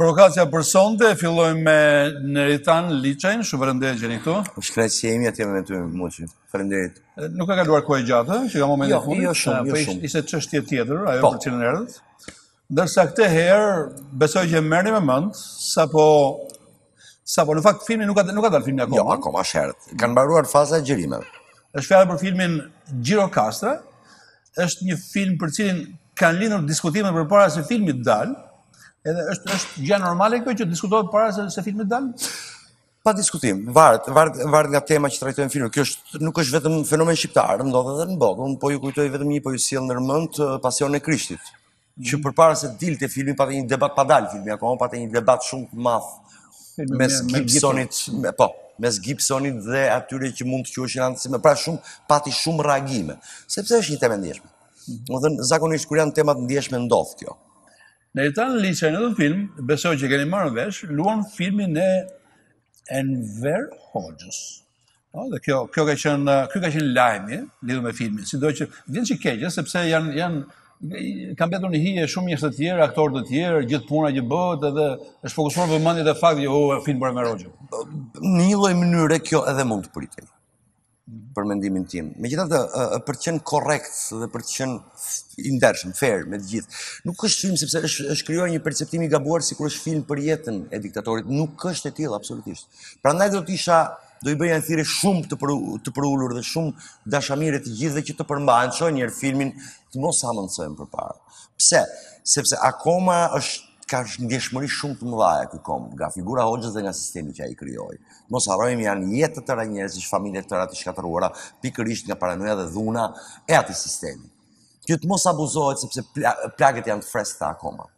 Provokacia për sonde, fillojmë me Neritan Liçajn, shumë faleminderit që jeni këtu. Në shkretë që jemi atë jemi me të Muçin, faleminderit. Nuk ka kaluar kohë e gjatë, që nga momenti, jo, i fundit? Jo, shumë, jo shumë. Ishte çështje tjetër, ajo po. për cilën erdhët? Ndërsa këtë herë, besoj që e merrni me mend, sapo sapo në fakt filmi nuk ka nuk ka dalë filmi akoma. Jo, akoma është herët. Kanë mbaruar faza e xhirimeve. Është fjala për filmin Gjirokastra. Është një film për cilin kanë lindur diskutime përpara se filmi të dalë. Edhe është është gjë normale kjo që diskutohet para se se filmi të dalë? Pa diskutim, varet, varet, varet nga tema që trajton filmi. Kjo është nuk është vetëm fenomen shqiptar, ndodh edhe në botë. Unë po ju kujtoj vetëm një po ju sjell në mend pasionin e Krishtit. Që mhm. përpara se të dilte filmi pati një debat pa dalë filmi akoma, pati një debat shumë të madh Mel Gibsonit, me, po, mes Gibsonit dhe atyre që mund të quheshin antisemitët. Pra shumë pati shumë reagime, sepse është një temë e ndjeshme. Mhm. Domethënë zakonisht kur janë tema të ndjeshme ndodh kjo. Neritan Liçaj në këtë film, besoj që e keni marrë vesh, luan filmin e Enver Hoxhës. Po, dhe kjo kjo ka qenë ky ka qenë lajmi lidhur me filmin. Sidoqë vjen si keq, sepse janë janë kanë mbetur në hije shumë njerëz të tjerë, aktorë të tjerë, gjithë puna që bëhet edhe është fokusuar përmendja te fakti, oh, film për Enver Hoxhën. Në një lloj mënyre kjo edhe mund të pritej. për mendimin tim. Megjithatë, për të qenë korekt dhe për të qenë i ndershëm, fair me të gjithë, nuk është film sepse është, është krijuar një perceptim i gabuar sikur është film për jetën e diktatorit, nuk është e tillë, absolutisht. Prandaj do të isha, do i bëja një thirrje shumë të, për, të përulur dhe shumë dashamire të gjithëve që të përmbahen, shohin njëherë filmin të mos e mendësojmë përpara. Pse? Sepse akoma është ka ndjeshmëri shumë të mëdha ky komb, nga figura e Hoxhës dhe nga sistemi që ai krijoi. Mos harrojmë janë jetë të tëra njerëzish, familje të tëra të shkatërruara, pikërisht nga paranoja dhe dhuna e atij sistemi. Kjo të mos abuzohet sepse plagët janë të freskëta akoma.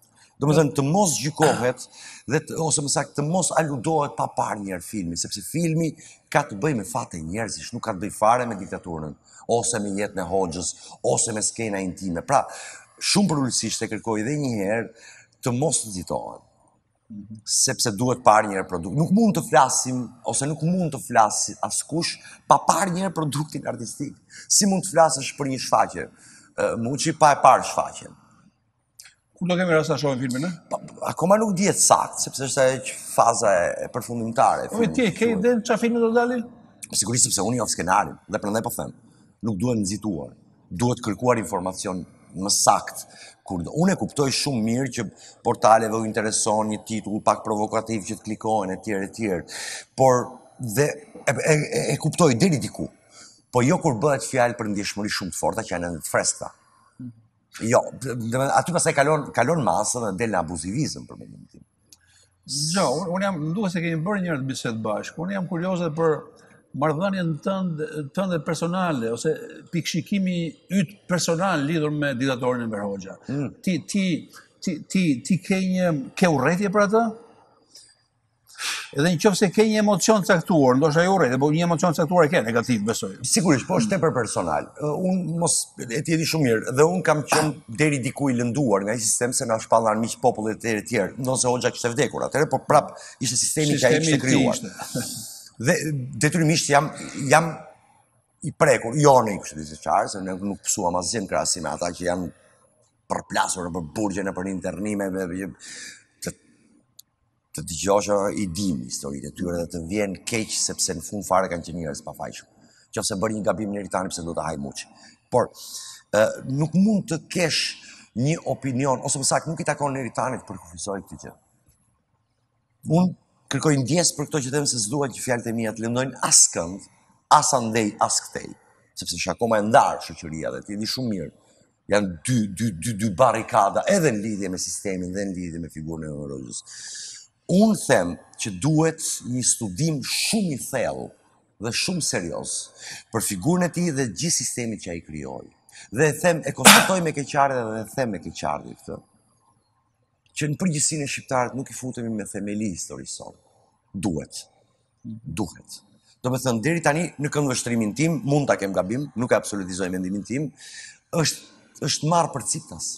Domethënë të mos gjykohet dhe të, ose më saktë të mos aludohet pa parë njëherë filmi, sepse filmi ka të bëjë me fate njerëzish, nuk ka të bëjë fare me diktaturën, ose me jetën e Hoxhës, ose me skena intime. Pra, shumë përulësisht e kërkoj dhe njëherë të mos nxitohen. sepse duhet parë një produkt. Nuk mund të flasim ose nuk mund të flasë askush pa parë njëherë produktin artistik. Si mund të flasësh për një shfaqje? Muçi pa e parë shfaqjen. Kur do kemi rast ta shohim filmin, ne? Po, akoma nuk dihet saktë, sepse është ajo që faza e përfundimtare. Po ti ke ide çfarë filmi do dali? Sigurisht sepse unë e njoh skenarin dhe prandaj po them, nuk duhet nxituar. Duhet kërkuar informacion më sakt. Kur unë e kuptoj shumë mirë që portaleve u intereson një titull pak provokativ që të klikohen etj etj. Por dhe e, e, e, e kuptoj deri diku. Po jo kur bëhet fjalë për ndjeshmëri shumë të forta që janë edhe të freskëta. Jo, dhe aty pastaj kalon, kalon masën dhe del në abuzivizëm për mendimin tim. Jo, unë un jam, më duhet se kemi bërë një herë këtë bisedë bashkë, unë jam kurioze për marrëdhënien tënde, tënde personale, ose pikëshikimi yt personal lidhur me diktatorin Enver Hoxha. Mm. Ti, ti, ti, ti, ti ke një, ke urrejtje për atë? Edhe në qoftë se ke një emocion të caktuar, ndoshta jo urrejtje, po një emocion të caktuar e ke negativ, besoj. Sigurisht, po është tepër personal. Unë mos e ti e di shumë mirë dhe unë kam qenë deri diku i lënduar nga një sistem se na shpallën armiq populli e të tjerë e tjerë, ndonëse Hoxha kishte vdekur atëherë, por prap ishte sistemi që ai kishte krijuar. Dhe detyrimisht jam jam i prekur, jo në kështu të qarë, se ne nuk pësuam asgjë në krahasim me ata që janë përplasur nëpër burgje, nëpër internime, me të të dëgjosh që i dimë historitë e tyre dhe të vjen keq sepse në fund fare kanë qenë njerëz të pafajshëm. Qoftë se bëri një gabim njeri tani pse do të haj muç. Por ë nuk mund të kesh një opinion ose më saktë nuk i takon njeriu tani të përkufizojë këtë gjë. Unë kërkoj ndjesë për këto që them se s'dua që fjalët e mia të lëndojnë askënd, as andej, as këtej, sepse është akoma e ndarë shoqëria dhe ti e di shumë mirë Janë dy, dy, dy, dy barrikada edhe në lidhje me sistemin dhe në lidhje me figurën e Enver Hoxhës. Unë them që duhet një studim shumë i thellë dhe shumë serioz për figurën e tij dhe gjithë sistemin që ai krijoi. Dhe e them e konstatoj me keqardhje dhe e them me keqardhje këtë. Që në përgjithësi ne shqiptarët nuk i futemi me themeli historisë sonë. Duhet. Duhet. Domethënë, deri tani në këndvështrimin tim, mund ta kem gabim, nuk e absolutizoj mendimin tim, është, është marrë përciptas,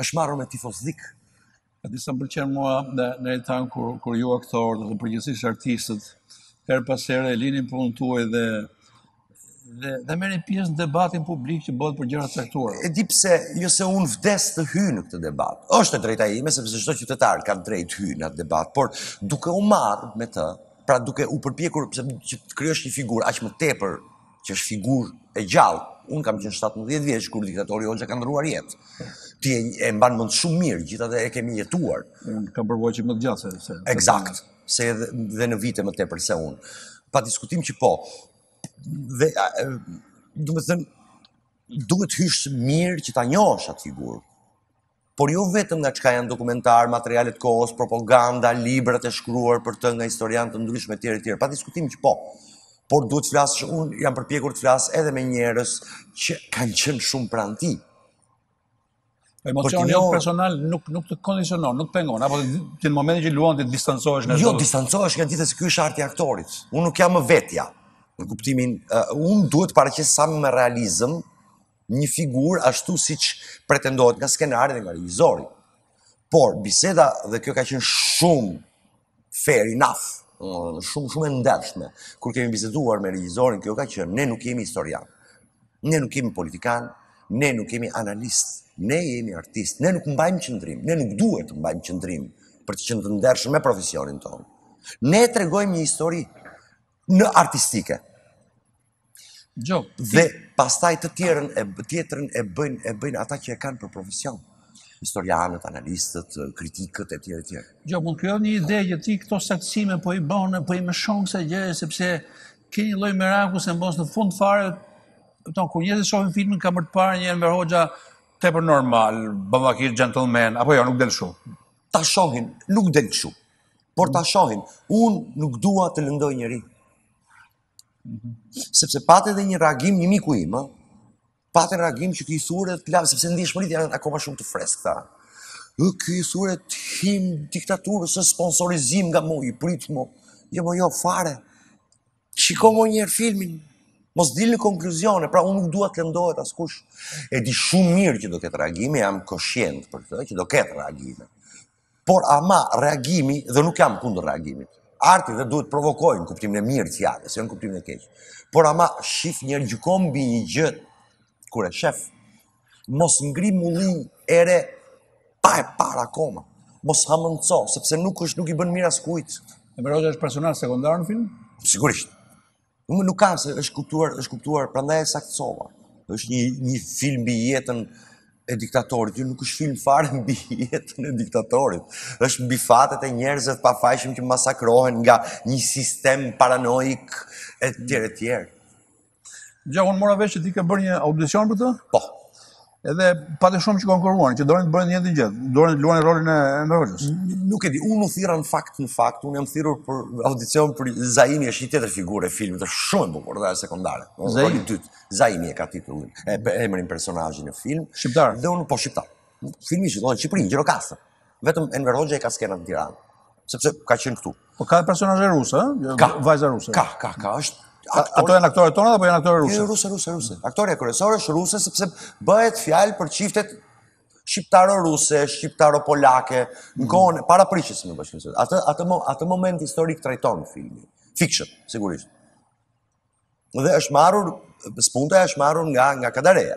është marrë me tifozllik. E di sa më pëlqen mua dhe në e tanë kur, kur ju aktorët dhe përgjithësisht artistët, herë pas here e lini punën tuaj dhe dhe dhe merrni pjesë në debatin publik që bëhet për gjëra të caktuara. E di pse, jo se unë vdes të hyj në këtë debat. Është e drejta ime sepse çdo qytetar ka të drejtë të hyjë në atë debat, por duke u marrë me të, pra duke u përpjekur pse që të krijosh një figurë aq më tepër që është figurë e gjallë. Unë kam qenë 17 vjeç kur diktatori Hoxha ka ndërruar jetë. Ti e, e mban mend shumë mirë, gjithë atë e kemi jetuar. Unë kam përvojë më të gjatë se. Ekzakt. se edhe dhe në vite më tepër se unë. Pa diskutim që po. Dhe domethënë duhet të hysh mirë që ta njohësh atë figurë. Por jo vetëm nga çka janë dokumentar, materialet të kohës, propaganda, librat e shkruar për të nga historianë të ndryshëm etj etj. Pa diskutim që po. Por duhet të flasësh unë jam përpjekur të flas edhe me njerëz që kanë qenë shumë pranë tij. Emocioni jot personal nuk nuk të kondicionon, nuk pengon, apo ti në momentin që luan ti distancohesh nga Jo, distancohesh nga gjithë se ky është arti aktorit. Unë nuk jam më vetja. Në kuptimin, uh, unë duhet të paraqes sa më me realizëm një figurë ashtu siç pretendohet nga skenari dhe nga regjizori. Por, biseda dhe kjo ka qenë shumë Fair enough. Mm, shumë shumë e ndershme. Kur kemi biseduar me regjizorin, kjo ka qenë, ne nuk jemi historianë. Ne nuk jemi politikanë, ne nuk jemi analistë, ne jemi artistë, ne nuk mbajmë qëndrim, ne nuk duhet të mbajmë qëndrim për të qenë të ndershëm me profesionin tonë. Ne tregojmë një histori në artistike. Gjo, dhe pastaj të tjerën e tjetrën e bëjnë e bëjnë ata që e kanë për profesion. Historianët, analistët, kritikët e tjerë e tjerë. Gjo, mu kjo një ide që ti këto saksime po i bën, po i më shumë se gjë, sepse ke një lloj meraku se mos në fund fare, kupton, kur njerëzit shohin filmin ka për të parë një Enver Hoxha tepër normal, bavakir gentleman, apo jo, nuk del shumë. Ta shohin, nuk del shumë. Por ta shohin, unë nuk dua të lëndoj njeri. Mhm. Sepse pati edhe një reagim një miku im, ë. Pati reagim që ky i thurët lavd sepse ndjeshmëritë janë akoma shumë të freskëta. Ë ky i thurët himn diktaturës së sponsorizim nga mu i prit mu. Jo mo jo fare. Shiko mo një herë filmin. Mos dil në konkluzione, pra unë nuk dua të lëndohet askush. E di shumë mirë që do ketë reagime, jam koshient për këtë, që do ketë reagime. Por ama reagimi dhe nuk jam kundër reagimit. Arti dhe duhet provokojë në kuptimin e mirë të fjalës, jo në kuptimin e keq. Por ama shif njëherë, gjyko mbi një gjë kur e shef. Mos ngri mullin ere pa e parë akoma. Mos hamënco, sepse nuk është nuk i bën mirë askujt. Enver Hoxha është personazh sekondar në film? Sigurisht. Unë nuk kam se është kuptuar, është kuptuar, prandaj e saktësova. Është një një film mbi jetën e diktatorit. Jo nuk është film fare mbi jetën e diktatorit. Është mbi fatet e njerëzve të pafajshëm që masakrohen nga një sistem paranoik etj etj. Gja, unë mora vesh që ti ke bërë një audicion për të? Po. Edhe pati shumë që konkurruan, që donin të bënin një të gjithë, donin të luanin rolin e Enver Hoxhës. Nuk e di, unë u thirra në fakt në fakt, unë jam thirrur për audicion për Zaimi është një tjetër figurë e filmit, është shumë e bukur dhe sekondare. Zaimi i dytë, Zaimi e ka titullin, e emrin personazhi në film. Shqiptar. Dhe unë po shqiptar. Filmi xhirohet Shqipëri, Gjirokastër. Vetëm Enver Hoxha i ka skenat në Tiranë. sepse ka qenë këtu. Po ka personazhe ruse, ë? Ka. Vajza ruse. Ka, ka, ka, është Ato janë aktore tona apo janë aktore ruse? Jo, ruse, ruse, ruse. Aktorja kryesore është ruse sepse bëhet fjalë për çiftet shqiptaro ruse, shqiptaro polake, në mm. kohën e paraprishjes në bashkësi. Atë atë mo, atë moment historik trajton filmi. Fiction, sigurisht. Dhe është marrur spunta është marrur nga nga Kadareja.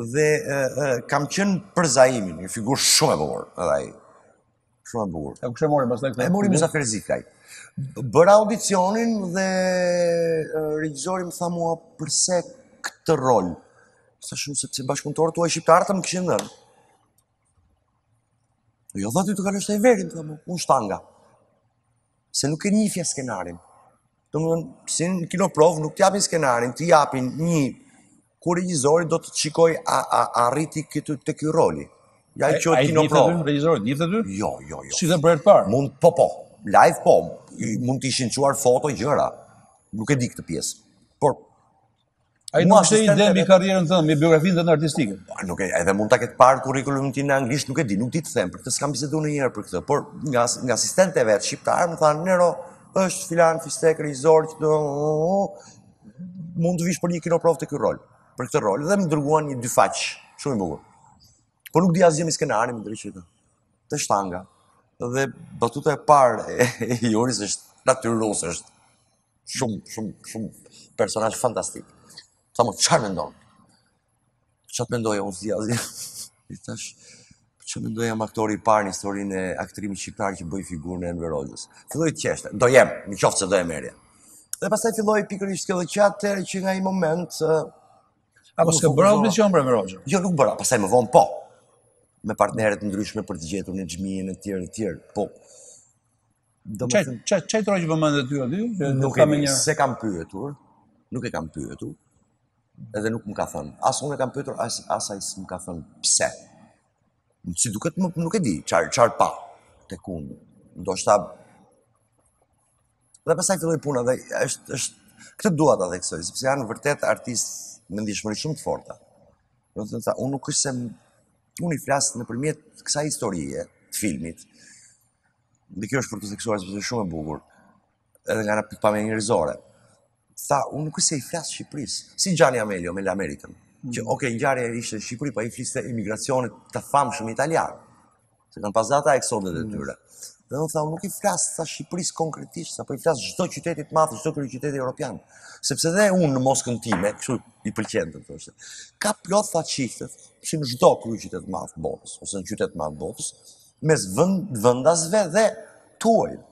Dhe kam qenë për Zaimin, një figurë shumë e bukur, edhe ai. Shumë e bukur. E kush e mori pastaj këtë? E mori Mysafir Zikaj. Bëra audicionin dhe regjisori më tha mua përse këtë rol. Sa shumë sepse bashkëpunëtorët tuaj shqiptarë ta më kishin dhënë. Jo tha ty të dua te Enveri, tha mua, unë shtanga. Se nuk e njihja skenarin. Domethënë, si në kinoprovë, nuk të japin skenarin, të japin një, ku regjisori do të shikojë a, a, arrin ti te ky roli. Ja kjo është kinoprovë. A i një të të të Jo, jo, jo. Si të kishte parë? Mund, po, po, live po, mund të ishin çuar foto gjëra. Nuk e di këtë pjesë. Por, Ai nuk kishte ide mbi karrierën tënde, mbi biografinë tënde artistike. Po, nuk e, edhe mund ta ketë parë kurrikulumin tim në anglisht, nuk e di, nuk di të them, për këtë s'kam biseduar ndonjëherë për këtë, por nga nga asistentët e vet shqiptar më thanë, "Nero, është filan fistek regjisor që do mund të vish për një kinoprovë te ky rol, për këtë rol dhe më dërguan një dyfaqësh, shumë i bukur. Por nuk dija gjë me skenarin, më drejtohet. Unë shtanga. Dhe batuta e parë e Joris është natyrës është Shumë, shumë, shumë personazh fantastik. Tha më, çfarë mendon? Ç'të mendoja unë zjazi? I thashë, që mendoj jam aktori i parë në historinë e aktrimit shqiptar që bëj figurën e Enver Hoxhës. Filloi të qeshte, do jem, në qoftë se do e merrja. Dhe pastaj filloi pikërisht kjo dhe që atë që nga ai moment... Apo s'ke bërë audicion për Enver Hoxhën? Jo, nuk bëra, pastaj më vonë po. Me partnere të ndryshme për të gjetur Nexhmijen e tjerë e tjerë, po. Domethënë... Ça i, ça i, ça i tërhoqi vëmendjen ty aty? Nuk e di... s'e kam pyetur, nuk e kam pyetur, edhe nuk më ka thënë. As unë e kam pyetur, as, as ai më ka thënë pse. Siç duket, më, nuk e di, çar, çar pa tek unë. Ndoshta... Dhe pastaj filloi puna dhe është, është... Këtë dua ta theksoj, sepse janë vërtet artistë me ndjeshmëri shumë të forta. Domethënë, unë nuk është se... Unë i flas nëpërmjet kësaj historie të filmit, Dhe kjo është për të theksuar sepse është shumë e bukur. Edhe nga ana pikëpamja njerëzore. Tha, unë nuk është se i flas Shqipërisë. Si Gianni Amelio me Lamerikën. Mm. Që okay, ngjarja ishte në Shqipëri, po po i fliste emigracionit të famshëm italian. Se kanë pas ata eksodet e mm. tyre. Dhe unë tha, unë nuk i flas sa Shqipërisë konkretisht, po i flas çdo qyteti të madh, çdo kryeqyteti evropian. Sepse dhe unë në Moskën time, kështu i pëlqen të thoshte. Ka plot fashistë, si në çdo kryeqytet të madh të botës ose në qytet të madh të botës, mes vendasve dhe të huajve.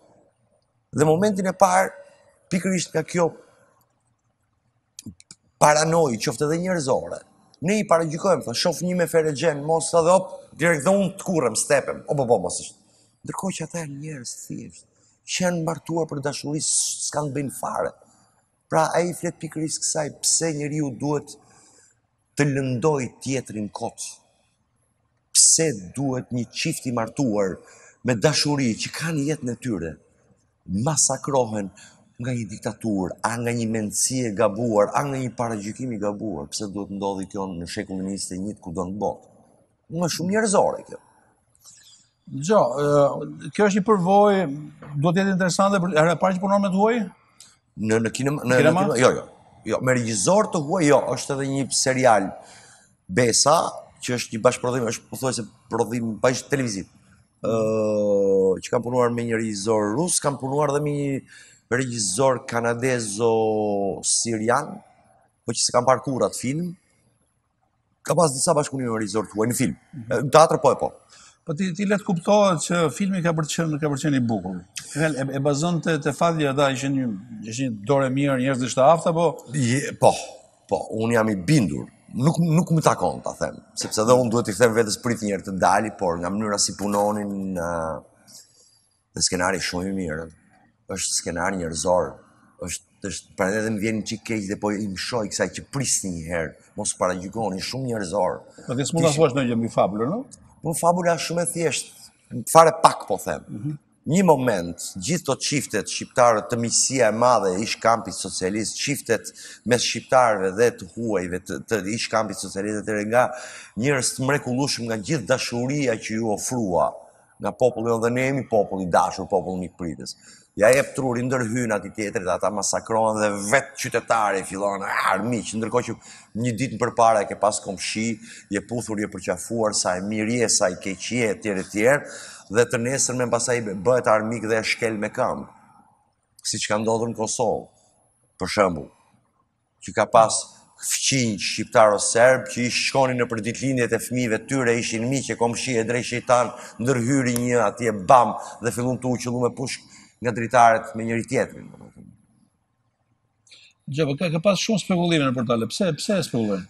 Dhe momentin e parë, pikërisht nga kjo paranojë, qoftë dhe njerëzore, ne i paragjykojmë, thë, shof një me ferexhenë, mos të dhe op, direkt dhe unë tkurrem, stepem, o po po, mos është. Ndërkohë që ata janë njerëz të thjeshtë, që janë martuar për dashuri, s'kanë të bëjnë fare. Pra, ai flet pikërisht kësaj, pse njeriu duhet Të lëndojë tjetrin kot. Pse duhet një çift i martuar me dashuri që kanë jetën e tyre masakrohen nga një diktaturë, a nga një mendësi e gabuar, a nga një paragjykim i gabuar, pse duhet të ndodhi kjo në shekullin 21 kudo në botë. Më shumë njerëzore kjo. Po, kjo është një përvojë, do të jetë interesante, herë e parë që punon me të huaj? Në, në kinema? Në, kinema? Në, jo, jo. Jo, me regjizor të huaj, jo, është edhe një serial Besa, që është një bashkëprodhim, është pothuajse prodhim, po ishte televiziv, uh, që kam punuar me një regjizor rus, kam punuar dhe me një regjizor kanadezo-sirian, po që s'e kam parë kurrë atë film, Ka pas disa bashkëpunime me regjisorë të huaj në film. Mm -hmm. Në teatër po e po. Po ti ti let kuptohet që filmi ka për të qenë ka për të qenë i bukur. Ka e, e bazon te te fati ata ishin një ishin një dorë e mirë, njerëz të aftë apo jo, po. Po, unë jam i bindur. Nuk nuk më takon ta them, sepse dhe unë duhet t'i them vetes prit një herë të dali, por nga mënyra si punonin në Dhe skenari shumë i mirë. Është skenar njerëzor. Është është prandaj edhe më vjen një çik keq dhe po i mëshoj kësaj që prisni një herë, mos paragjykoni shumë njerëzor. Po dhe s'mund ta thuash ndonjë gjë mbi fabulën, no? Po fabula është shumë e thjeshtë, fare pak po them. Mm -hmm. Një moment, gjithë ato çiftet shqiptarët miqësia e madhe e ish kampit socialist, çiftet mes shqiptarëve dhe të huajve të, të ish kampit socialist dhe nga njerëz të mrekullueshëm nga gjithë dashuria që iu ofrua nga populli dhe ne jemi popull i dashur, popull mikpritës. Ja jep truri ndërhyn atij tjetrit, ata masakrohen dhe vetë qytetari fillon armiq, ndërkohë që një ditë më përpara e ke pas komshi, je puthur, je përqafuar, sa e mirë je, sa i keq je etj etj dhe të nesërmen pastaj bëhet armik dhe e shkel me këmbë. Siç ka ndodhur në Kosovë, për shembull. që ka pas fqinj shqiptaro-serb që i shkonin nëpër ditëlindjet e fëmijëve të tyre, ishin miq e komshi e dreq shejtan, ndërhyri një atje bam dhe fillun tu qëllu me pushkë nga dritaret me njëri-tjetrin. Gjë, po ka, ka pas shumë spekulime në portale. Pse, pse e spekulojnë?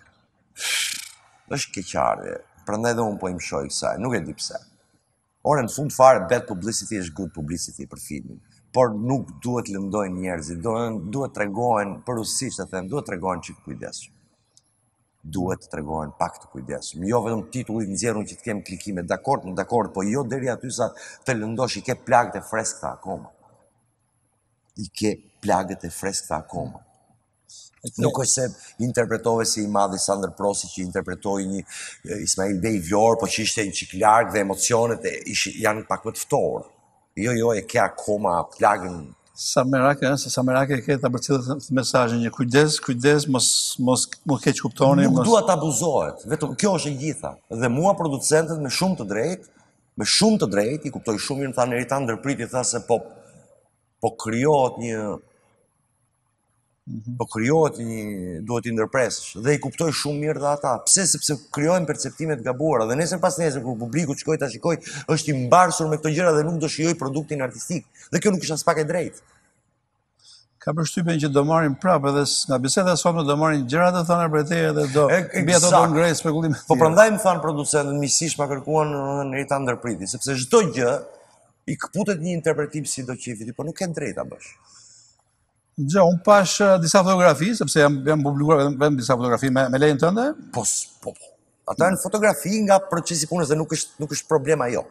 Është keqardhje. Prandaj dhe unë po i mëshoj kësaj, nuk e di pse. Ore në fund fare bad publicity është good publicity për filmin. Por nuk duhet të lëndojnë njerëzit, duhet duhet tregohen përusisht të them, duhet tregohen çik kujdesshëm. Duhet të tregohen pak të kujdesshëm. Jo vetëm titulli të nxjerrim që të kem klikime, dakord, në dakord, po jo deri aty sa të lëndosh i ke plagët e freskëta akoma. I ke plagët e freskëta akoma. Nuk është se interpretove si i madhi Sandër Prosi që interpretoi një Ismail Bej Vlorë, po që ishte një çikë larg dhe emocionet janë pak më të ftohura. Jo, jo, e ke akoma plagën sa merake, se sa merak e ke të përcillet mesazhi një kujdes, kujdes, mos mos mos keqkuptoni, mos. Nuk dua të abuzohet, vetëm kjo është e gjitha. Dhe mua producentët me shumë të drejtë, me shumë të drejtë, i kuptoj shumë mirë, thanë Neritan ndërpriti tha se po po krijohet një Mhm. Po krijohet një duhet t'i ndërpresësh dhe i kuptoj shumë mirë dhe ata. Pse sepse krijojnë perceptime të gabuara dhe nesër pas nesër kur publiku të shkojë ta shikojë, është i mbarsur me këto gjëra dhe nuk do shijojë produktin artistik. Dhe kjo nuk është aspak e drejtë. Kam përshtypjen që do marrin prapë edhe nga biseda e sotme do marrin gjëra të thëna prej teje dhe do mbi ato do ngrejnë spekulim. Po prandaj më thanë producentët miqësisht ma kërkuan Neritan ndërpriti, sepse çdo gjë i këputet një interpretim si do qejfi ty, po nuk ke të drejtë ta bësh. Gja, unë pashë eh, disa fotografi, sepse janë, janë publikuar vetëm, vetëm disa fotografi me, me lejen tënde. Po, po, po. Ato janë fotografi nga procesi i punës dhe nuk është, nuk është problem ajo.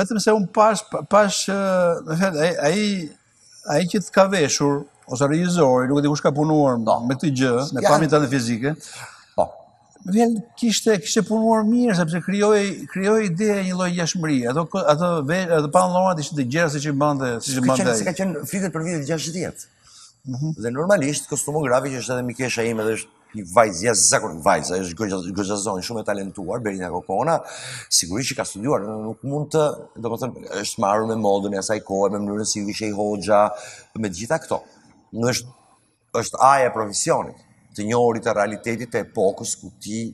Vetëm se unë pashë, pashë, eh, në fjalë, ai, ai, ai që të ka veshur, ose regjizori, nuk e di kush ka punuar po, me këtë gjë, me pamjen tënde fizike, Vjen kishte kishte punuar mirë sepse krijoi krijoi idenë e një lloj ngjashmërie. Ato ato vetë ato pantallonat ishin të gjera siç i mbante, siç i mbante. Ka qenë flitet për vitet 60. Mm -hmm. Dhe normalisht kostumografja që është edhe mikesha ime dhe është një vajzë jashtëzakon vajza, është goxha goxha zonjë shumë e talentuar Berina Kokona, sigurisht që ka studiuar, nuk mund të, domethënë është marrë me modën e asaj kohe, me mënyrën si vishej Hoxha, me gjitha këto. Nuk është është a-ja e profesionit, të njohurit të realitetit të epokës ku ti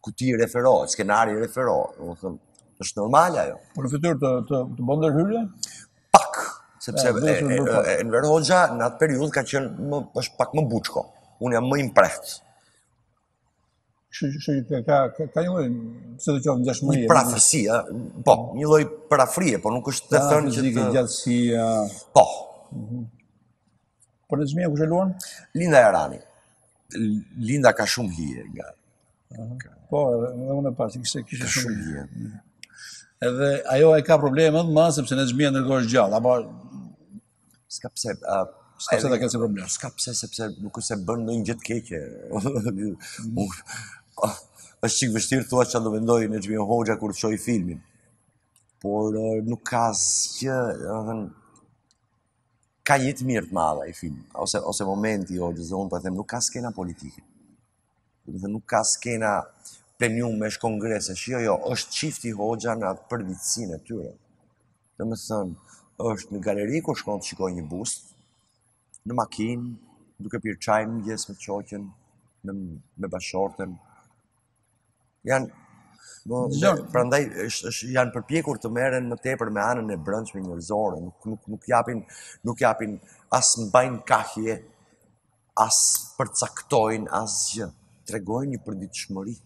ku ti referohet, skenari referohet, domethënë, është normale ajo. Po në fytyrë të të të bënë ndërhyrje? Pak, sepse Enver Hoxha në atë periudhë ka qenë më është pak më buçko. Unë jam më i mprehtë. ka ka ka një lloj pse do të qoftë ngjashmëri. Një përafërsi, ë, po, mhm. një lloj përafrie, po nuk është të thënë që të gjatësi. Po. Mhm. Po Nexhmijen kush e luan? Linda Jarani. Linda i ka shumë hije nga. Po, edhe unë pashë kishte kishte shumë hije. Mhm. Edhe ajo e ka probleme më sepse Nexhmija ndërkohë është gjallë, apo S'ka pse, a, s'ka pse ta kenë si problem. S'ka pse, sepse nuk është se bën ndonjë gjë të keqe. Është çikë vështirë, thua çfarë do mendojë Nexhmije Hoxha kur të shohë filmin. Por nuk ka asgjë, dhe ka një të mirë të madhe ky film, ose, ose momenti o gjëzë, unë të po them, nuk ka skena politike. Dhe nuk ka skena pleniumesh, kongrese, jo jo, është çifti Hoxha në atë përditësinë e tyre. Domethënë, është në galeri kur shkon të shikojë një bust, në makinë, duke pirë çaj në mëngjes me shoqen, me, me bashkëshorten. Janë, më, dhe, prandaj, është, është, janë përpjekur të merren më tepër me anën e brendshme njerëzore, nuk, nuk, nuk japin, nuk japin, as mbajnë kahje, as përcaktojnë asgjë, tregojnë një përditshmëri.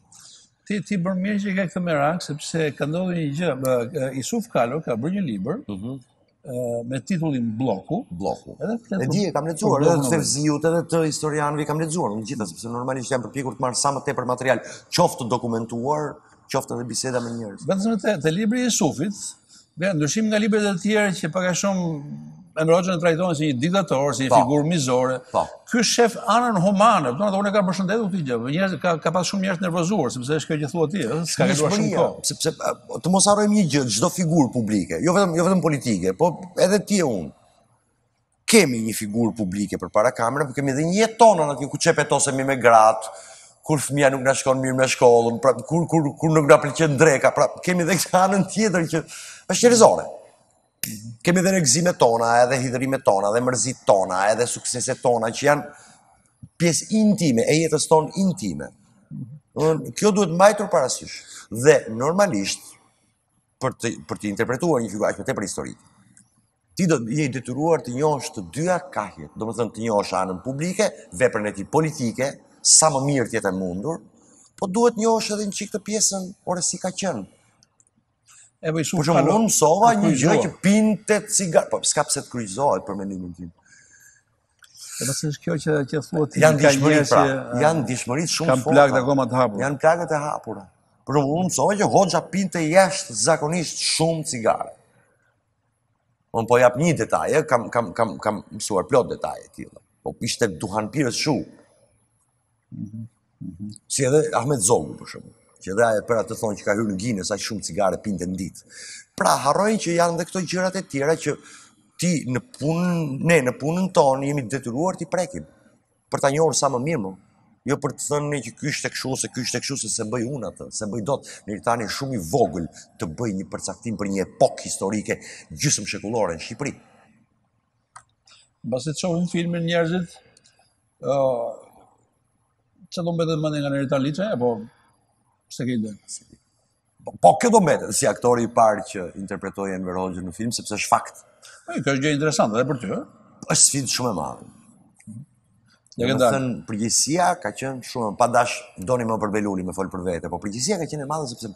Ti ti bën mirë që ke këtë merak sepse ka ndodhur një gjë, Isuf Kalo ka bërë një libër. Ëh. Mm -hmm. me titullin Bloku. Bloku. Edhe flet. E di, kam lexuar edhe të Fevziut edhe të historianëve, kam lexuar të gjitha sepse normalisht jam përpjekur të marr sa më tepër material, qoftë të dokumentuar, ëh qoftë edhe biseda me njerëz. Vetëm te, te libri i Isufit, me ndryshim nga librat e tjerë që pak a shumë Enver Hoxhën e trajtojnë si një diktator, si një po. figurë mizore. Po. Ky shef anën humane, domethënë unë e kam përshëndetur këtë gjë. Njerëz ka ka pas shumë njerëz të nervozuar sepse është kjo që thua ti, ëh, s'ka kaluar shumë kohë. Sepse të mos harrojmë një gjë, çdo figurë publike, jo vetëm jo vetëm politike, po edhe ti e unë. kemi një figurë publike përpara kamerave, por po kemi dhe një jetë tonën, aty ku qepet ose mi me gratë, kur fëmija nuk na shkon mirë me shkollën, pra, kur, kur, kur nuk na pëlqen dreka, pra, kemi dhe këtë anën tjetër që është njerëzore. Kemi dhe ne gëzimet tona, edhe hidhërimet tona, edhe mërzitë tona, edhe sukseset tona, që janë pjesë intime, e jetës tonë intime. Kjo duhet mbajtur parasysh. Dhe normalisht, për të për të interpretuar një figurë aq më tepër historike. Ti do të jesh i detyruar të njohësh të dyja kahjet, domethënë të njohësh anën publike, veprën e tij politike, sa më mirë të jetë e mundur, po duhet të njohësh edhe një çik atë pjesën ore si ka qenë. E bëj shumë. Por shumë unë mësova një gjë që pinte cigare, po s'ka pse të kryqëzohet për mendimin tim. Nëse është kjo që që thua ti ndjeshmëri pra, ndjeshmëri shumë fortë. Kanë plagët akoma të hapura. Janë plagët e hapura. Por unë unë mësova që Hoxha pinte jashtëzakonisht shumë cigare. Unë po jap një detaj, kam kam kam kam mësuar plot detaje të tilla. Po ishte duhanpirës shumë. Mhm. Mhm. Si edhe Ahmet Zogu, për shembull. Që edhe ai për atë thonë që ka hyrë në Gines, sa shumë cigare pinte në ditë. Pra, harrojnë që janë dhe këto gjërat e tjera që ti në punën, ne në punën tonë jemi detyruar t'i prekim. Për ta njohur sa më mirë më. Jo për të thënë ne që ky është kështu ose ky është kështu se s'e bëj unë atë, s'e bëj dot. Neritani është shumë i vogël të bëjë një përcaktim për një epokë historike gjysmë shekullore në Shqipëri. Mbasi të shohin filmin njerëzit Ça do mbetet mendon nga Neritan Liçaj, apo s'e ke ide? Po, po kjo do mbetet, si aktori i parë që interpretoi Enver Hoxhën në film, sepse është fakt. E, kjo është gjë interesante dhe për ty, e? është sfidë shumë e madhe. Domethënë, përgjegjësia ka qenë shumë, pa dash, doni më për Beluli, me folë për vete, po përgjegjësia ka qenë e madhe, sepse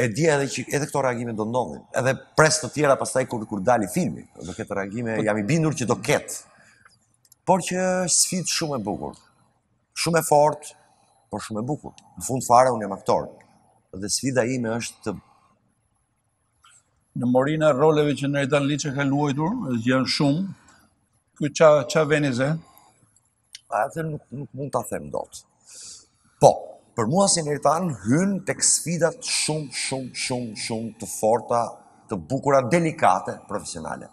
e di edhe që edhe këto reagime do ndodhin, edhe pres të tjera pastaj kur, kur dali filmi, do ketë reagime, po- jam i bindur që do ketë, por që është sfidë shumë e bukur. Shumë e fortë, por shumë e bukur. Në fund fare unë jam aktor dhe sfida ime është të në morinë e roleve që Neritan Liçaj ka luajtur, është janë shumë, këtë ça, ça vendi zë? A e nuk, nuk mund ta them dot. Po, për mua si Neritan, hyn tek sfidat shumë, shumë, shumë, shumë të forta, të bukura, delikate, profesionale.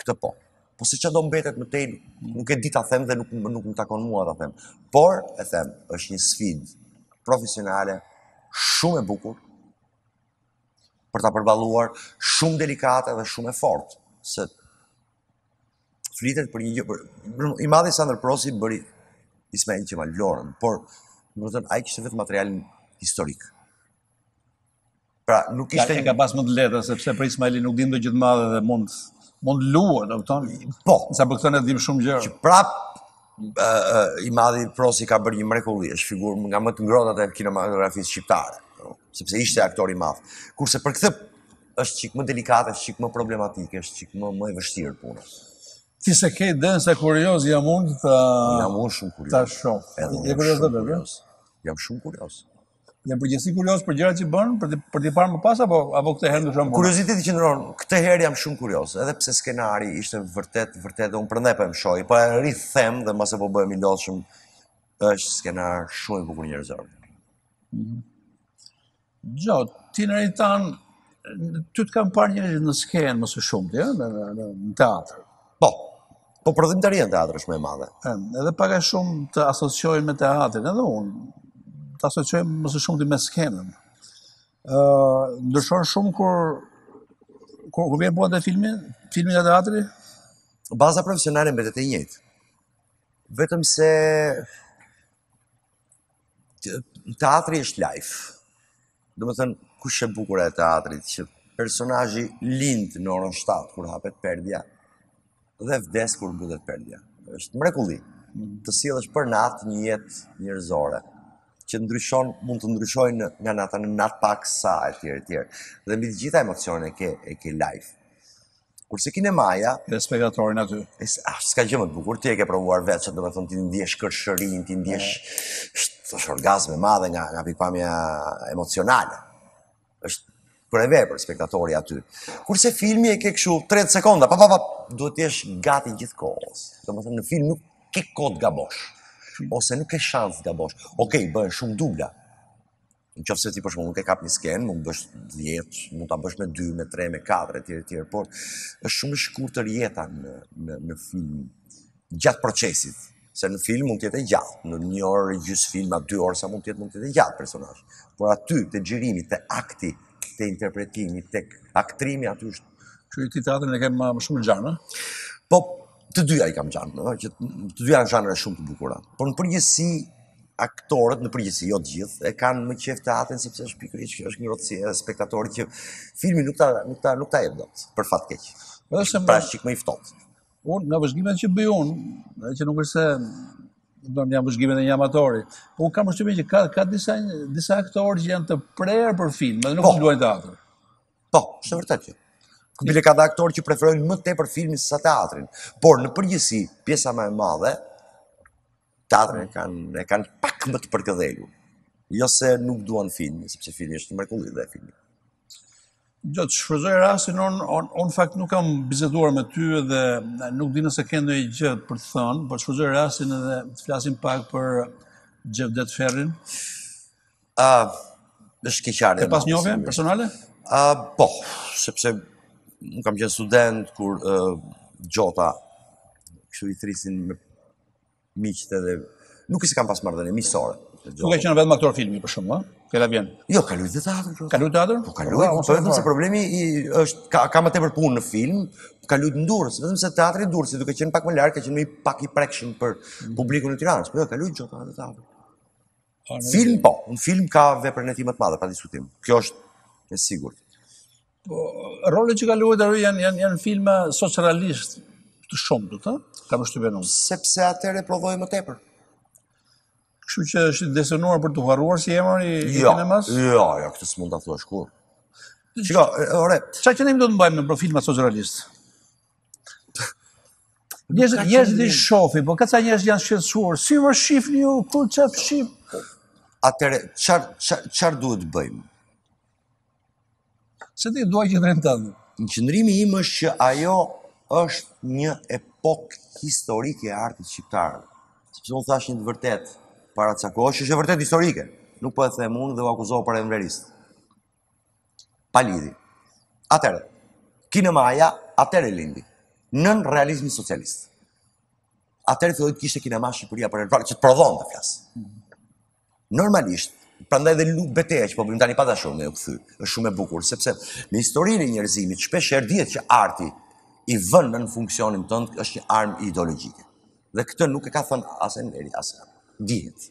këtë po. Po se ça do mbetet më tej, nuk e di ta them dhe nuk, nuk më takon mua ta them. Por, e them, është një sfidë profesionale shumë e bukur për ta përballuar shumë delikate dhe shumë e fortë se flitet për një gjë... I madhi Sandër Prosi bëri Ismail Qemal Vlorën, por domethënë ai kishte vetëm materialin historik. Pra, nuk ishte një... E ka pas më të lehtë, sepse për Ismailin nuk dinim ndonjë gjë të madhe dhe mund mund të luaje, kupton? Po. Ndërsa për këtë ne dimë shumë gjëra. Që prap, i madhi Prosi ka bërë një mrekulli, është figurë nga më të ngrohtat e kinematografisë shqiptare, sepse ishte aktor i madh. Kurse për këtë është çikë më delikate, është çikë më problematike, është çikë më, më e vështirë puna. Ti s'e ke idenë se ç'kurios jam unë të... Jam unë shumë kurios. Ta shoh. Edhe jam shumë kurios. Jam shumë kurios. Në përgjithësi kurioz për gjërat që bën, për të për t'i parë më pas apo apo këtë herë ndryshon. Kurioziteti qëndron. Këtë herë jam shumë kurioz, edhe pse skenari ishte vërtet vërtet unë prandaj po e mëshoj, po e rithem dhe mbase po bëhem i lodhshëm. Është skenar shumë i bukur njerëzor. Mhm. Jo, ti Neritan, ty të kanë parë njerëzit në skenë më së shumti, ëh, në në në teatr. Po, po prodhimtaria në teatër është më e madhe. Edhe pak a shumë të asociojnë me teatrin, edhe unë. Të asociojnë më së shumti me skenën. Ë, ndryshon shumë kur kur, kur vjen puna te filmi, filmi nga teatri? Baza profesionale mbetet e njëjtë. Vetëm se Teatri është live. Domethënë, kjo është e bukura e teatrit, që personazhi lind në orën 7, kur hapet perdja, dhe vdes kur mbyllet perdja. është mrekulli. Mm. Të sjellësh për natë një jetë njerëzore që ndryshon, mund të ndryshojë nga nata në natë paksa e tjera e tjera. Dhe mbi të gjitha emocionin e ke, e ke live. Kurse kinemaja... Dhe spektatorin aty. Ah, s'ka gjë më të bukur, ti e ke provuar vetë, që domethënë ti ndjesh kërshërinë, ti ndjesh... është orgazmë e madhe nga, nga pikëpamja emocionale. është kryevepër spektatori aty. Kurse filmi e ke kështu 30 sekonda, pa pa pa, duhet të jesh gati gjithë kohës. Domethënë në film nuk ke kohë të gabosh, ose nuk ke shans të gabosh. Okej, okay, bëhen shumë dubla, Në qoftë se ti për shembull nuk e kap një skenë, mund të bësh dhjetë, mund ta bësh me dy, me tre, me katër, e tjera, e tjera, por është shumë e shkurtër jeta në, në, në film, gjatë procesit, se në film mund të jetë e gjatë, në një orë e gjysmë film, a dy orë sa mund të jetë, mund të jetë e gjatë e personazhit, por aty te xhirimi, te akti, te interpretimi, te aktrimi, aty është... Që ti teatrin e ke më shumë xhan a? Po, të dyja i kam xhan, no? që të dyja janë zhanre shumë të bukura. Por në përgjithësi, aktorët në përgjithësi, jo të gjithë, e kanë më qejf teatrin, sepse është pikërisht kjo ngrohtësi e spektatorit që filmi nuk ta, nuk ta, nuk ta jep dot, për fat keq. Pra është një çikë më i ftohtë. Unë, nga vëzhgimet që bëj unë, që nuk është se, janë vëzhgimet e një amatori, po unë kam përshtypjen që ka, ka disa, disa aktorë që janë të prerë për film, dhe nuk po. luajnë teatër. Po, është e vërtetë kjo. Bile ka dhe aktorë që preferojnë më tepër filmin sesa teatrin. Por në përgjithësi, pjesa më e madhe, teatrin e kanë, kanë pak më të përkëdhelur. Jo se nuk duan filmin, sepse filmi është një mrekulli dhe filmi. Do ta shfrytëzoj rastin, unë në, në fakt nuk kam biseduar me ty dhe nuk di nëse ke ndonjë gjë për të thënë, po ta shfrytëzoj rastin edhe të flasim pak për Xhevdet Ferrin. A, është keqardhje. Ke pas njohje personale? A, po, sepse unë kam qenë student kur uh, Xhoda kështu i thërrisnin miqtë edhe nuk është se kam pas marrëdhënie miqësore. Nuk ka qenë vetëm aktor filmi për shembull, Kela vjen. Jo, ka luajtur teatër. Po. Ka luajtur teatër? Po ka luajtur, po, po vetëm se problemi është ka ka më tepër punë në film, ka luajtur në Durrës, vetëm se teatri i Durrësit duke qenë pak më larg, ka qenë më pak i prekshëm për mm. publikun e Tiranës. Po jo, ka luajtur Xhoda në teatër. Film po, në film ka veprën e tij më të madhe pa diskutim. Kjo është e sigurt. Po, rolet që ka luajtur ajo janë janë janë filma socrealistë shumë, do të, kam përshtypjen unë. Sepse atëherë prodhoi më tepër. Kështu që është destinuar për t'u harruar si emër i jo, kinemas? Jo, jo, jo, këtë s'mund ta thuash kurrë. Shiko, ore, çka që ne do të mbajmë ne filma socrealistë? Njerëzit njerëzit i shohin, po këta njerëz janë shqetësuar. Si më shifni ju kur çaf shif? Atëherë çfarë çfarë duhet të bëjmë? Se ta dua qëndrimin tënd. Në qëndrimi im është që ajo është një epokë historike e artit shqiptar. Sepse unë thashë një të vërtetë para ca kohe, që është e vërtetë historike. Nuk po e them unë dhe u akuzova për enverist. Pa lidhje. Atëherë, kinemaja atëherë lindi nën realizmin socialist. Atëherë filloi të kishte kinema Shqipëria për herë parë që të prodhonte flas. Normalisht, prandaj dhe lufta beteja që po bëjmë tani pa dashur me u kthy. Është shumë e bukur sepse në historinë e njerëzimit shpesh herë dihet që arti i vënë në funksionin tënd është një armë ideologjike. Dhe këtë nuk e ka thënë as Enveri, as dihet.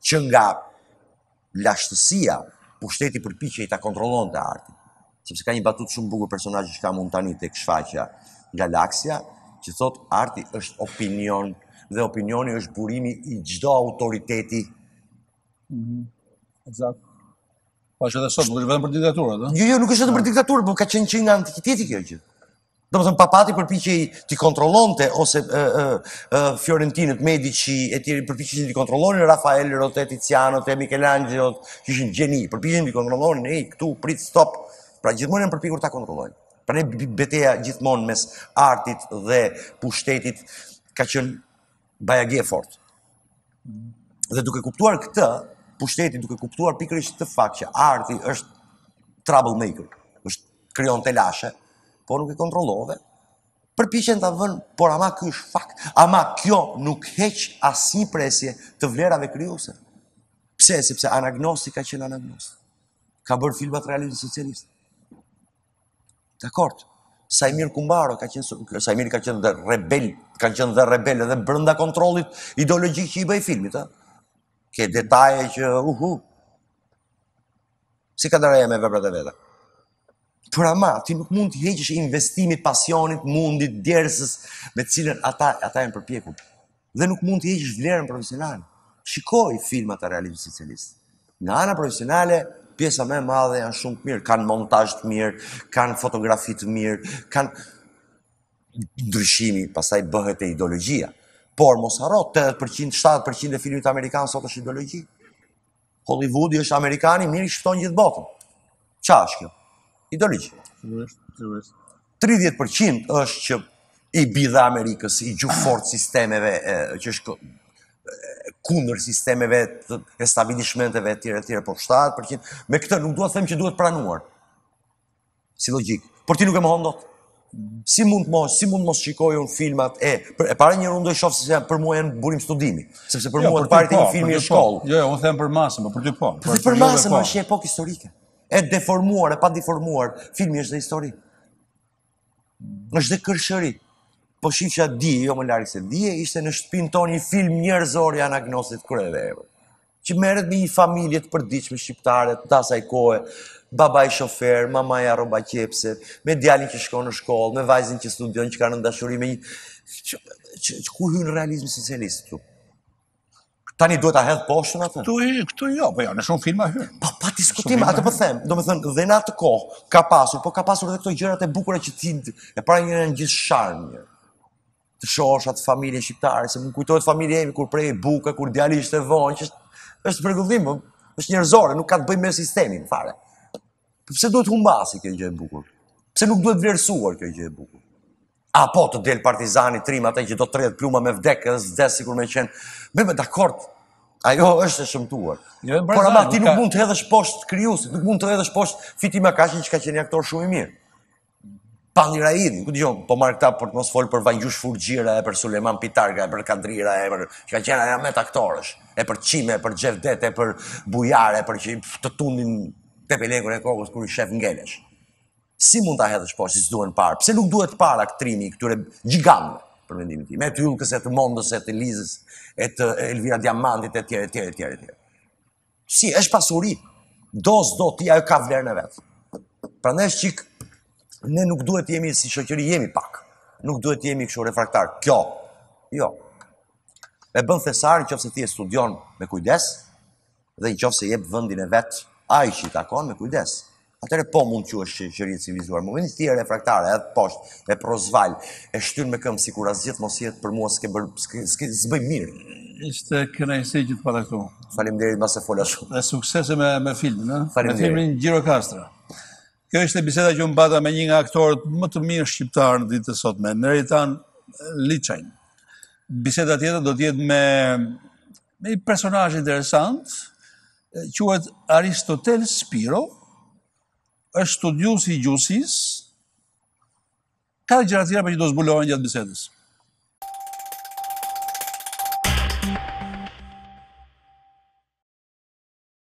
Që nga lashtësia, pushteti përpiqej ta kontrollonte artin. Sepse ka një batutë shumë të bukur personazhi që kam unë tani tek shfaqja Galaksia, që thotë arti është opinion dhe opinioni është burimi i çdo autoriteti. Mhm. Eksakt. Po ashtu edhe sot, nuk është vetëm për diktaturën, ëh. Jo, jo, nuk është vetëm për diktaturën, por ka qenë që nga antikiteti kjo gjë. Domethënë, papati përpiqej t'i kontrollonte, ose Fiorentinët, Medici, e tjerë përpiqej t'i kontrollonin, Rafaelot e Tizianot e Michelangelot, që ishin gjeni, përpiqej t'i kontrollonin, e këtu, prit, stop, pra gjithmonë janë përpikur ta kontrollojnë. Pra ne beteja gjithmonë mes artit dhe pushtetit ka qenë bajagi e fortë. Dhe duke kuptuar këtë, pushteti duke kuptuar pikërisht këtë fakt që arti është troublemaker, është krijon telashe, po nuk e kontrollove, përpiqen ta vënë, por ama ky është fakt, ama kjo nuk heq asnjë presje të vlerave krijuese. Pse? Sepse Anagnosti ka qenë Anagnost. Ka bërë filma të realizmit socialist. Dakord. Saimir Kumbaro ka qenë Saimir ka qenë dhe rebel, ka qenë dhe rebel edhe brenda kontrollit ideologjik që i bëhej filmit, ë. Ke detaje që uhu. Si ka rënë me veprat e veta. Por ama, ti nuk mund të heqësh investimit, pasionit, mundit, djersës, me cilën ata, ata janë përpjekur. Dhe nuk mund të heqësh vlerën profesionale. Shikoj filma të realizmit socialist. Nga ana profesionale, pjesa më e madhe janë shumë të mirë. Kanë montazh të mirë, kanë fotografi të mirë, kanë ndryshimi, pastaj bëhet ideologjia. Por, mos harro, 80%, 70% e filmit amerikan sot është ideologji. Hollywoodi është amerikani i mirë shpëton gjithë botën. Ça është kjo? Ideologji. 30% është që i bie dhe Amerikës, i gjuan fort sistemeve, që është kundër sistemeve të establishmenteve e tjera, e tjera, po 70% me këtë nuk dua të them që duhet pranuar. Si logjikë. Por ti nuk e mohon dot. Si mund ta mohoj, si mund të mos shikoj un filmat e për, e para në radhë do i shoh se janë për mua janë burim studimi, sepse për jo, mua para një, po, filmi, po, shkollë. Jo, jo, un them për masën, po për ty po. Për, për, për masën po. është një epokë historike. E deformuar, e pa deformuar, filmi është dhe histori. Është dhe kërshëri. Po shihja dje, jo më larg se dje, ishte në shtëpinë tonë një film njerëzor i Anagnostit, prapë. që merret me një familje të përditshme shqiptare të asaj kohe, babai shofer, mamaja rrobaqepëse, me djalin që shkon në shkollë, me vajzën që studion, që ka një dashuri me një që, që, që ku hyn realizmi socialist këtu? Tani duhet ta hedh poshtë atë. Këtu këtu jo, po jo, në shumë filma hyn. Po pa diskutim, atë po them. Domethënë, dhe në atë kohë ka pasur, po ka pasur edhe këto gjërat e bukura që ti e para një herë gjithë sharm. të shohësh atë familjen shqiptare, se më kujtohet familja ime kur pritej buka, kur djali ishte vonë, që është, është mrekulli, është njerëzore, nuk ka të bëjë me sistemin, fare. Po pse duhet të humbasë kjo gjë e bukur? Pse nuk duhet vlerësuar kjo gjë e bukur? Apo të del partizani trim atje që do treqind plumba me vdek, edhe s'vdes sikur me qenë, me, me dakord, ajo është e shëmtuar. Jo, Por ama ti nuk mund të hedhësh poshtë krijuesit, nuk mund të hedhësh poshtë Fitim Makashin që ka qenë aktor shumë i mirë. Pandi Raidhi, ku dëgjon, po marr këta për të mos fol për Vangjush Furxhira e për Sulejman Pitarka e për Kadrira e për që ka qenë ajo armatë aktorësh, e për Çime, e për Xhevdet, e për Bujare, e për që të tundin tepelekun e kokës kur i shef ngelesh. Si mund ta hedhësh poshtë si s'duhen parë? Pse nuk duhet parë aktrimi i këtyre gjigantëve për mendimin tim? Me të Yllkës e të Mondës e të Lizës e të Elvira Diamantit etj etj etj etj. Si, është pasuri. Do, s'do, ti ajo ka vlerën e vet. Prandaj është çikë, ne nuk duhet të jemi si shoqëri, jemi pak. Nuk duhet të jemi kështu refraktarë. Kjo, jo. E bën thesar në qoftë se ti e studion me kujdes dhe në qoftë se i jep vendin e vet ai që i takon me kujdes. Atëre po mund që është shoqëri e civilizuar. Në vende të tjera refraktare, edhe poshtë, e plas vallë, e shtyn me këmbë, sikur asgjë të mos jetë për mua s'ke bërë, s'ke, s'bëj mirë. Ishte kënaqësi që të pamë këtu. Faleminderit, mbase fola shumë. Dhe suksese me, me filmin, ë? Faleminderit. Me filmin Gjirokastra. Kjo ishte biseda që mbajta me një nga aktorët më të mirë shqiptarë në ditët e sotme, Neritan Liçajn. Biseda tjetër do të jetë me Me një personazh interesant, quhet Aristotel Spiro, është studius i gjuhësisë, ka gjëra të tjera po që do zbulohen gjatë bisedës.